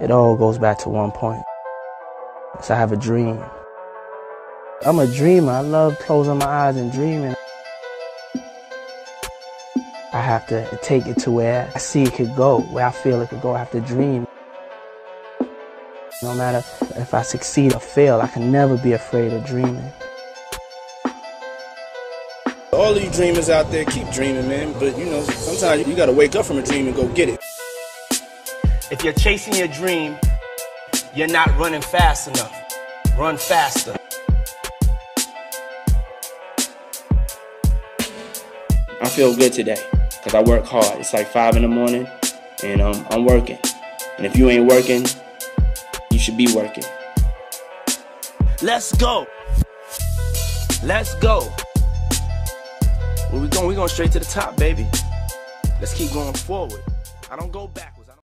it all goes back to one point. So I have a dream. I'm a dreamer. I love closing my eyes and dreaming. I have to take it to where I see it could go, where I feel it could go. I have to dream. No matter if I succeed or fail, I can never be afraid of dreaming. All of you dreamers out there, keep dreaming, man. But you know, sometimes you gotta wake up from a dream and go get it. If you're chasing your dream, you're not running fast enough. Run faster. I feel good today because I work hard. It's like 5 in the morning and um, I'm working. And if you ain't working, you should be working. Let's go. Let's go. Where we going? We going straight to the top, baby. Let's keep going forward. I don't go backwards.